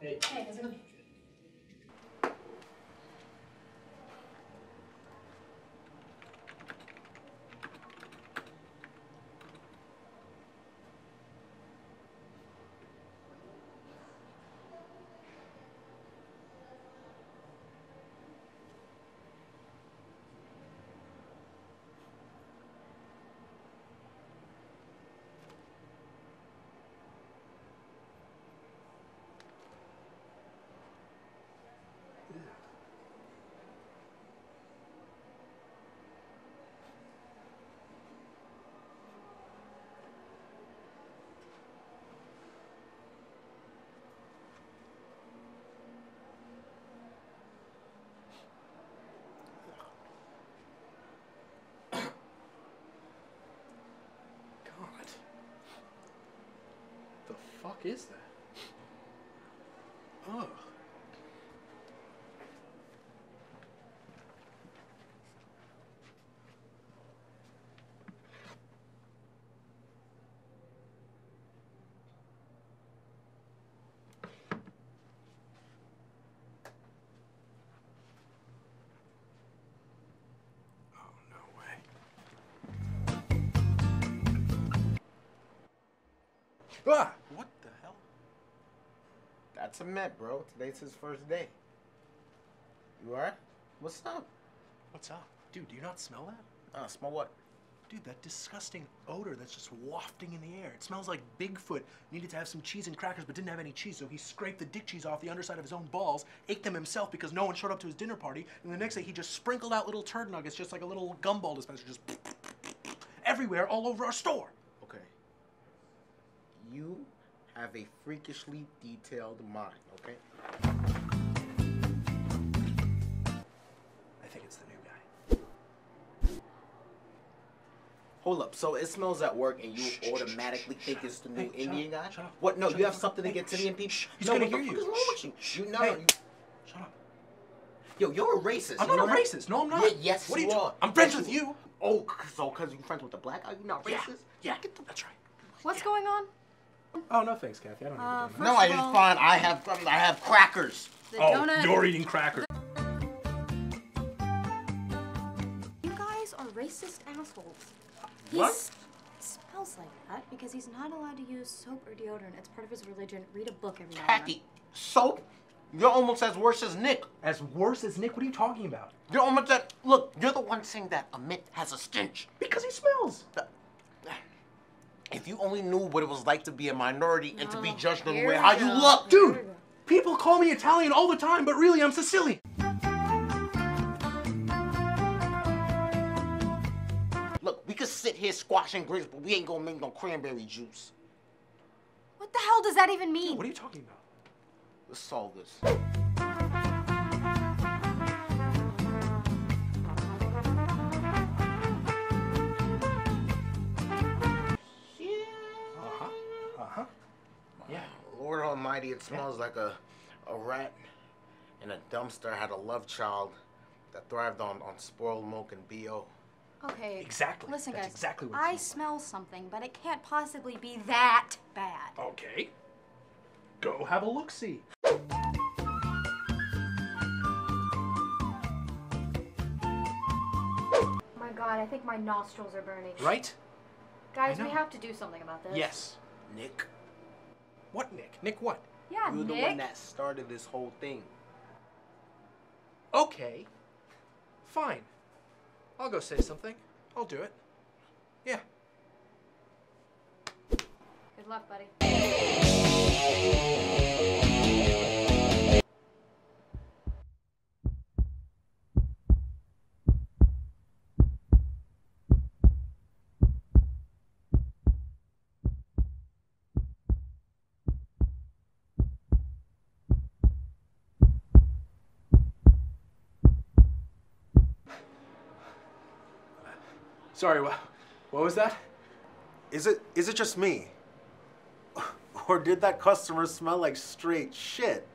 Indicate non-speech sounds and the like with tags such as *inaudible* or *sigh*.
Hey. Hey, how's it going? God. The fuck is that? Oh, Ah! What the hell? That's Amit, bro. Today's his first day. You alright? What's up? What's up? Dude, do you not smell that? Uh, smell what? Dude, that disgusting odor that's just wafting in the air. It smells like Bigfoot needed to have some cheese and crackers but didn't have any cheese, so he scraped the dick cheese off the underside of his own balls, ate them himself because no one showed up to his dinner party, and the next day he just sprinkled out little turd nuggets just like a little gumball dispenser, just *laughs* everywhere all over our store. Okay. You have a freakishly detailed mind, okay? I think it's the new guy. Hold up. So it smells at work and you Shh, shh, shh, automatically shh, think shh. it's the new Hey, shut Indian up, guy? shut up, What? No, shut you the have fuck something up. against Hey, Indian shh, people? shh, he's no, gonna what the hear fuck you. is wrong with you? You know, hey. you, Shut up. yo, you're a racist. I'm not a that? racist. No, I'm not. Yeah, yes, What are you you are. ta- I'm friends Yes, with you. Oh, c- so because oh, you're friends with the black guy, you're not Yeah. racist? Yeah, that's right. What's going on? Oh, no thanks, Kathy. I don't need Uh, to do first No, I of it's all, fine. I have I have crackers. the Oh, donut. you're eating crackers. You guys are racist assholes. What? He smells like that because he's not allowed to use soap or deodorant. It's part of his religion. Read a book every now. Kathy, soap? You're almost as worse as Nick. As worse as Nick? What are you talking about? You're almost that. Look, you're the one saying that Amit has a stench. Because he smells. If you only knew what it was like to be a minority and to be Oh, judged on the way how you look, dude. People call me Italian all the time, but really I'm Sicilian. Look, we could sit here squashing grapes, but we ain't gonna make no cranberry juice. What the hell does that even mean? What are you talking about? Let's solve this. Almighty, it smells like a, a rat in a dumpster had a love child that thrived on, on spoiled milk and BO. Okay. Exactly. Listen, That's guys. exactly what I smells smell something, but it can't possibly be that bad. Okay. Go have a look-see. Oh my god, I think my nostrils are burning. Right? Guys, we have to do something about this. Yes. Nick, What, Nick? Nick what? Yeah, you're the one that started this whole thing. Okay. Fine. I'll go say something. I'll do it. Yeah. Good luck, buddy. Sorry, what, what was that? Is it is it just me? Or did that customer smell like straight shit?